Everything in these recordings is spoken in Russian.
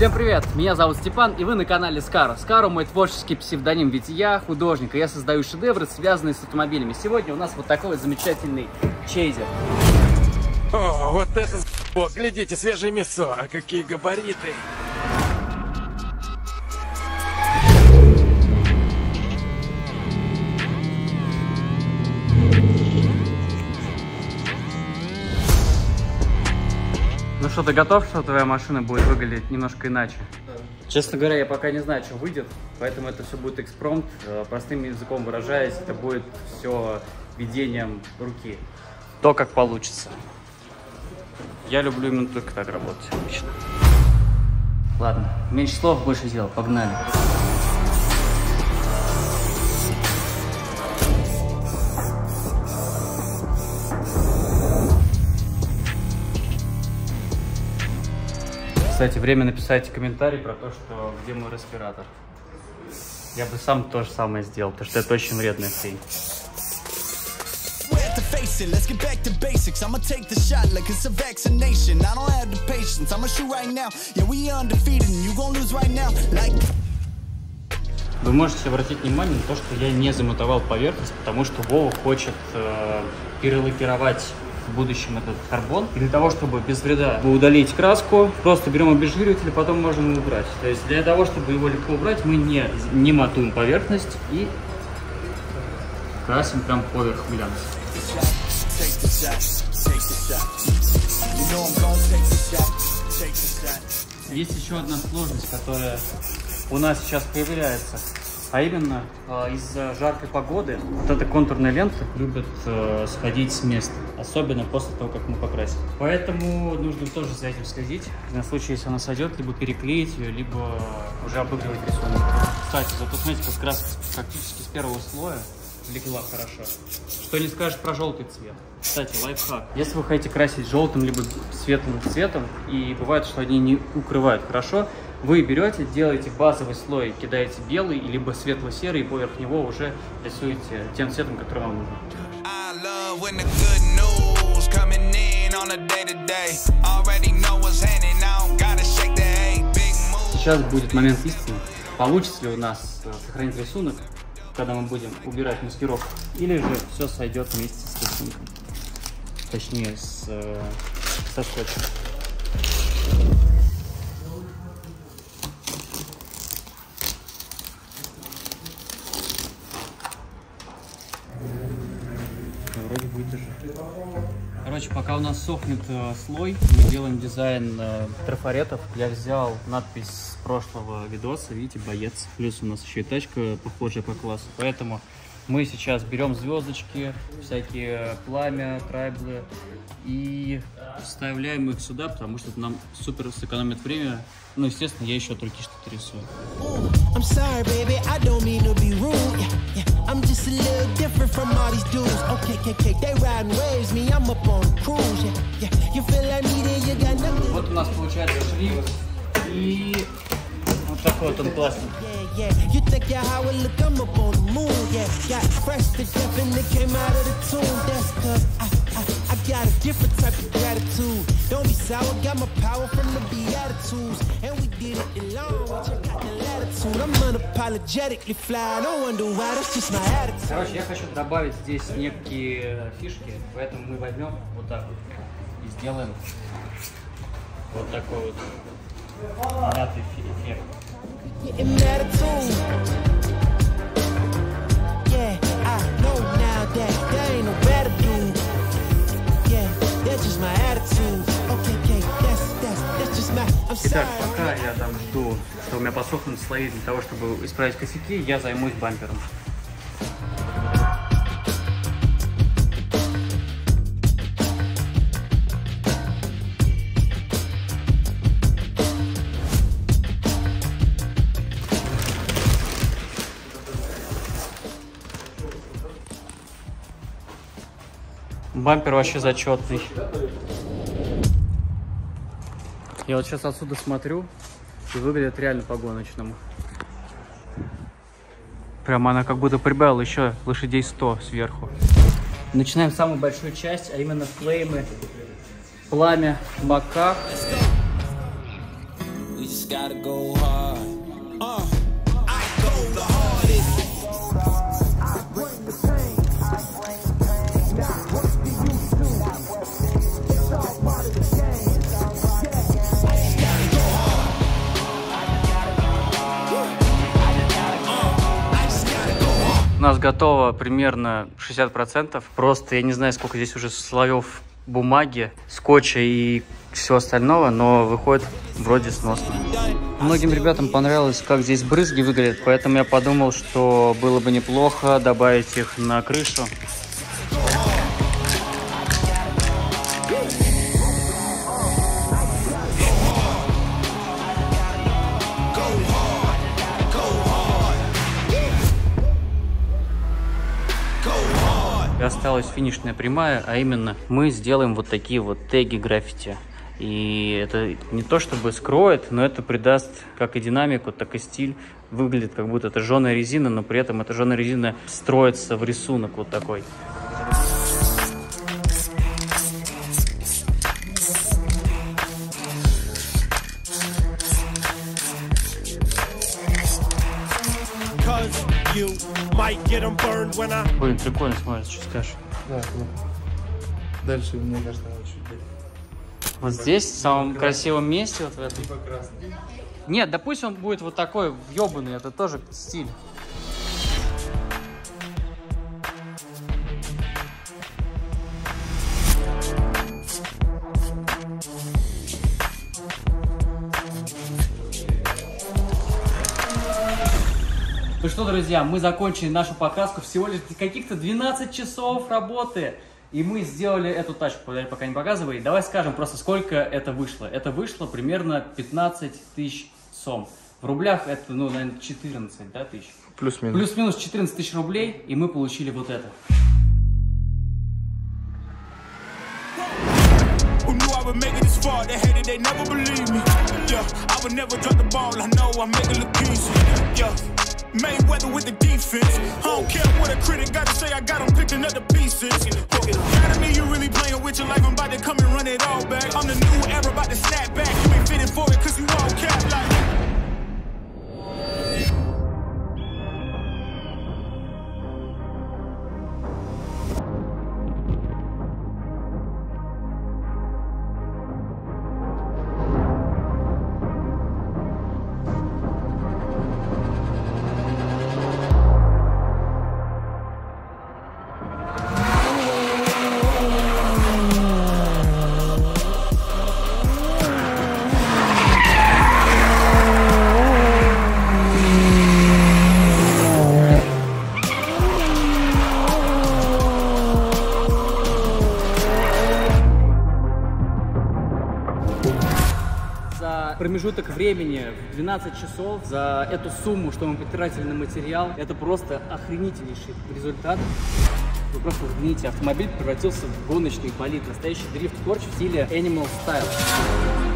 Всем привет! Меня зовут Степан, и вы на канале Скаро. Скаро мой творческий псевдоним, ведь я художник, и я создаю шедевры, связанные с автомобилями. Сегодня у нас вот такой вот замечательный чейзер. О, вот это О, глядите, свежее мясо, а какие габариты. Что, ты готов, что твоя машина будет выглядеть немножко иначе? Честно говоря, я пока не знаю, что выйдет, поэтому это все будет экспромт. Э, Простым языком выражаясь, это будет все ведением руки. То, как получится. Я люблю именно только так работать обычно. Ладно, меньше слов, больше дел. Погнали. Кстати, время написать комментарий про то, что где мой респиратор. Я бы сам то же самое сделал, потому что это очень вредная хрень. We have to face it, let's get back to basics. I'ma take the shot like it's a vaccination. I don't have the patience, I'ma shoot right now. Yeah, we undefeated, and you gon' lose right now. Like. Вы можете обратить внимание на то, что я не замутовал поверхность, потому что Вова хочет э, перелакировать в будущем этот карбон. И для того, чтобы без вреда удалить краску, просто берем обезжириватель потом можем убрать. То есть для того, чтобы его легко убрать, мы не, не матуем поверхность и красим прям поверх глянца. Есть еще одна сложность, которая у нас сейчас появляется. А именно, э, из-за жаркой погоды вот эта контурная лента любит э, сходить с места. Особенно после того, как мы покрасим. Поэтому нужно тоже за этим следить. На случай, если она сойдет, либо переклеить ее, либо уже обыгрывать рисунок. Кстати, зато смотрите, как краска практически с первого слоя легла хорошо. Что не скажешь про желтый цвет. Кстати, лайфхак. Если вы хотите красить желтым либо светлым цветом, и бывает, что они не укрывают хорошо, вы берете, делаете базовый слой, кидаете белый, либо светло-серый, и поверх него уже рисуете тем цветом, который вам нужен. Сейчас будет момент истины. Получится ли у нас э, сохранить рисунок, когда мы будем убирать маскировку, или же все сойдет вместе с рисунком. Точнее, с, э, со скотчем. Пока у нас сохнет э, слой, мы делаем дизайн э, трафаретов. Я взял надпись с прошлого видоса, видите, боец. Плюс у нас еще и тачка похожая по классу. Поэтому мы сейчас берем звездочки, всякие пламя, трайблы и вставляем их сюда, потому что это нам супер сэкономит время. Ну, естественно, я еще от что-то рисую. Ooh, I'm sorry, baby, I don't mean to be rude. Yeah, yeah, I'm just a little different from all these dudes. Okay, okay, okay, they riding waves, me, I'm up on a cruise. Yeah, yeah, you feel like me, then you got nothing. Вот у нас получается шрифт и вот такой вот он классный. Yeah, yeah, you think yeah, how it look, I'm up on the moon. Yeah, got fresh to death and it came out of the tomb. That's cause I, I, I got a different type of gratitude. Don't be sour, got my power from the Beatitudes. And we did it alone, check out the latitude. I'm unapologetically fly, don't wonder why, that's just my attitude. Короче, я хочу добавить здесь некие фишки, поэтому мы возьмем вот так вот и сделаем вот такой вот мятый эффект. Yeah, I know now that Итак, пока я там жду, что у меня посохнут слои для того, чтобы исправить косяки, я займусь бампером. Бампер вообще зачетный. Я вот сейчас отсюда смотрю, и выглядит реально по-гоночному. Прямо она как будто прибавила еще лошадей 100 сверху. Начинаем самую большую часть, а именно флеймы, пламя, мака. We just gotta go hard. Готово примерно 60%. Просто я не знаю, сколько здесь уже слоев бумаги, скотча и всего остального, но выходит вроде сносно. Многим ребятам понравилось, как здесь брызги выглядят, поэтому я подумал, что было бы неплохо добавить их на крышу. Осталась финишная прямая, а именно мы сделаем вот такие вот теги граффити. И это не то чтобы скроет, но это придаст как и динамику, так и стиль. Выглядит как будто это жженая резина, но при этом эта жженая резина строится в рисунок вот такой. You might get 'em burned when I Блин, прикольно смотрится, что скажешь. Да, ну. Дальше, мне кажется, надо чуть быть. Вот здесь, в самом красивом месте, вот в этом. Типа красный. Нет, да пусть он будет вот такой въебанный, это тоже стиль. Что, друзья, мы закончили нашу покраску всего лишь каких-то 12 часов работы. И мы сделали эту тачку, пока не показывай. Давай скажем просто, сколько это вышло. Это вышло примерно 15 тысяч сом. В рублях это, ну, наверное, 14 да, тысяч. Плюс-минус. Плюс-минус 14 тысяч рублей, и мы получили вот это. I make. Yeah, I would never drop the ball. I know I'm making look easy. Yeah, Mayweather with the defense. I don't care what a critic got to say. I got 'em picking up the pieces. Me, you really playing with your life. I'm about to come and run it all back. I'm the new era, about to snap back. You ain't fitting for it, cause you all cap like. Промежуток времени в 12 часов, за эту сумму, что мы потратили на материал, это просто охренительнейший результат. Вы просто взгляните, автомобиль превратился в гоночный болид, настоящий дрифт-корч в стиле Animal Style.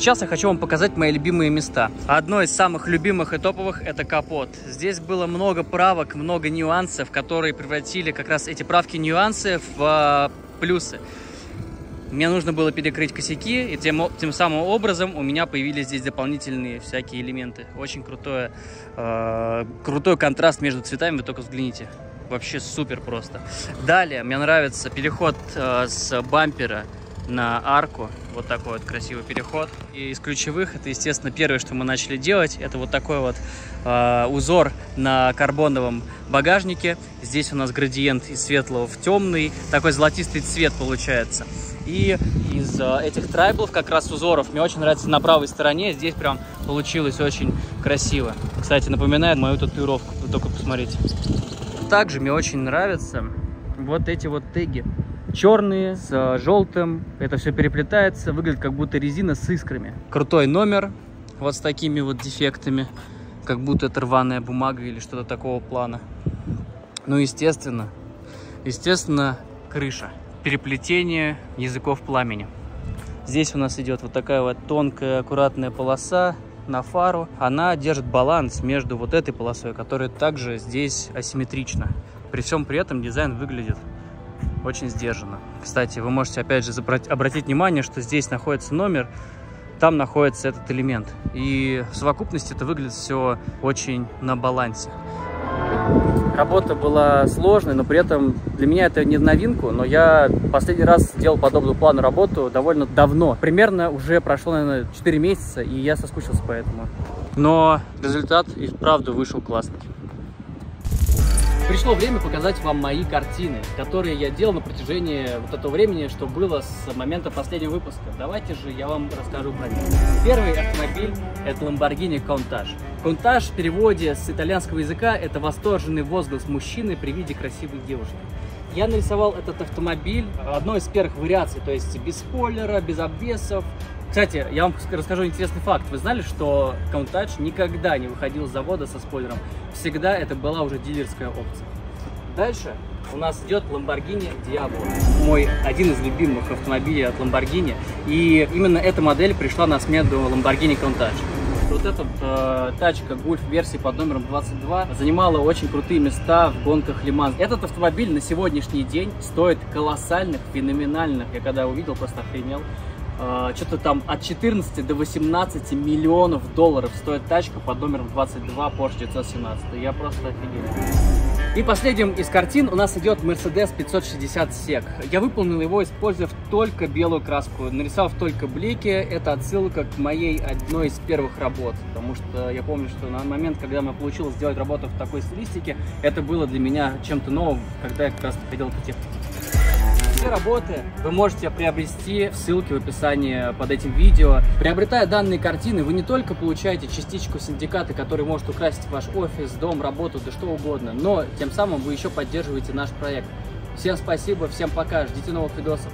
Сейчас я хочу вам показать мои любимые места. Одно из самых любимых и топовых это капот. Здесь было много правок, много нюансов, которые превратили как раз эти правки нюансы в а, плюсы. Мне нужно было перекрыть косяки, и тем, тем самым образом у меня появились здесь дополнительные всякие элементы. Очень крутое, э, крутой контраст между цветами, вы только взгляните. Вообще супер просто. Далее, мне нравится переход э, с бампера на арку. Вот такой вот красивый переход. И из ключевых, это, естественно, первое, что мы начали делать, это вот такой вот э, узор на карбоновом багажнике. Здесь у нас градиент из светлого в темный. Такой золотистый цвет получается. И из э, этих трайблов, как раз узоров, мне очень нравится на правой стороне. Здесь прям получилось очень красиво. Кстати, напоминает мою татуировку. Вы только посмотрите. Также мне очень нравятся вот эти вот теги. Черные с э, желтым. Это все переплетается. Выглядит как будто резина с искрами. Крутой номер. Вот с такими вот дефектами. Как будто это рваная бумага или что-то такого плана. Ну, естественно, естественно, крыша. Переплетение языков пламени. Здесь у нас идет вот такая вот тонкая, аккуратная полоса на фару. Она держит баланс между вот этой полосой, которая также здесь асимметрична. При всем при этом дизайн выглядит очень сдержанно. Кстати, вы можете опять же обратить внимание, что здесь находится номер, там находится этот элемент. И в совокупности это выглядит все очень на балансе. Работа была сложной, но при этом для меня это не новинку, но я последний раз делал подобную плану работу довольно давно. Примерно уже прошло, наверное, 4 месяца, и я соскучился по этому. Но результат и вправду вышел классный. Пришло время показать вам мои картины, которые я делал на протяжении вот этого времени, что было с момента последнего выпуска. Давайте же я вам расскажу про них. Первый автомобиль – это Lamborghini Countach. Countach в переводе с итальянского языка – это восторженный возглас мужчины при виде красивой девушки. Я нарисовал этот автомобиль одной из первых вариаций, то есть без спойлера, без обвесов, кстати, я вам расскажу интересный факт. Вы знали, что Countach никогда не выходил с завода со спойлером? Всегда это была уже дилерская опция. Дальше у нас идет Lamborghini Diablo. Мой один из любимых автомобилей от Lamborghini. И именно эта модель пришла на смену Lamborghini Countach. Вот эта э, тачка Гольф версии под номером 22 занимала очень крутые места в гонках Лиман. Этот автомобиль на сегодняшний день стоит колоссальных, феноменальных, я когда увидел, просто охренел, что-то там от 14 до 18 миллионов долларов стоит тачка под номером 22 Porsche 917. Я просто офигел. И последним из картин у нас идет Mercedes 560 SEC. Я выполнил его, используя только белую краску, нарисовав только блики. Это отсылка к моей одной из первых работ, потому что я помню, что на момент, когда мне получилось сделать работу в такой стилистике, это было для меня чем-то новым, когда я как раз ходил по технике. Все работы вы можете приобрести в ссылке в описании под этим видео. Приобретая данные картины, вы не только получаете частичку синдиката, который может украсить ваш офис, дом, работу, да что угодно, но тем самым вы еще поддерживаете наш проект. Всем спасибо, всем пока, ждите новых видосов.